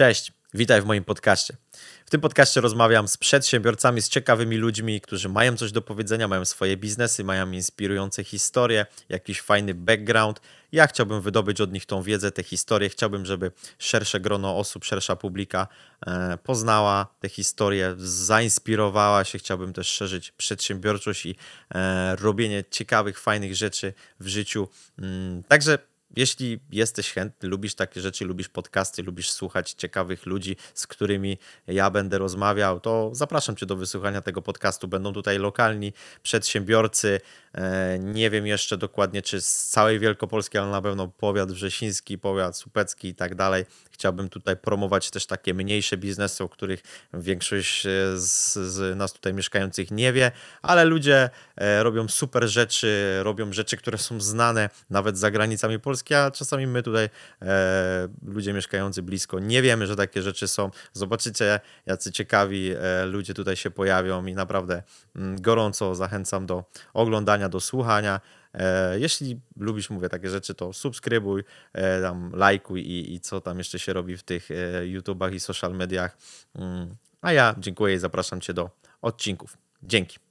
Cześć, witaj w moim podcaście. W tym podcaście rozmawiam z przedsiębiorcami, z ciekawymi ludźmi, którzy mają coś do powiedzenia, mają swoje biznesy, mają inspirujące historie, jakiś fajny background. Ja chciałbym wydobyć od nich tą wiedzę, te historie. Chciałbym, żeby szersze grono osób, szersza publika e, poznała te historie, zainspirowała się. Chciałbym też szerzyć przedsiębiorczość i e, robienie ciekawych, fajnych rzeczy w życiu. Mm, także jeśli jesteś chętny, lubisz takie rzeczy, lubisz podcasty, lubisz słuchać ciekawych ludzi, z którymi ja będę rozmawiał, to zapraszam Cię do wysłuchania tego podcastu. Będą tutaj lokalni przedsiębiorcy. E, nie wiem jeszcze dokładnie, czy z całej Wielkopolski, ale na pewno powiat wrzesiński, powiat supecki i tak dalej. Chciałbym tutaj promować też takie mniejsze biznesy, o których większość e, z, z nas tutaj mieszkających nie wie, ale ludzie e, robią super rzeczy, robią rzeczy, które są znane nawet za granicami Polski a czasami my tutaj, e, ludzie mieszkający blisko, nie wiemy, że takie rzeczy są. Zobaczycie, jacy ciekawi ludzie tutaj się pojawią i naprawdę mm, gorąco zachęcam do oglądania, do słuchania. E, jeśli lubisz, mówię takie rzeczy, to subskrybuj, e, tam lajkuj i, i co tam jeszcze się robi w tych e, YouTubach i social mediach. Mm, a ja dziękuję i zapraszam Cię do odcinków. Dzięki.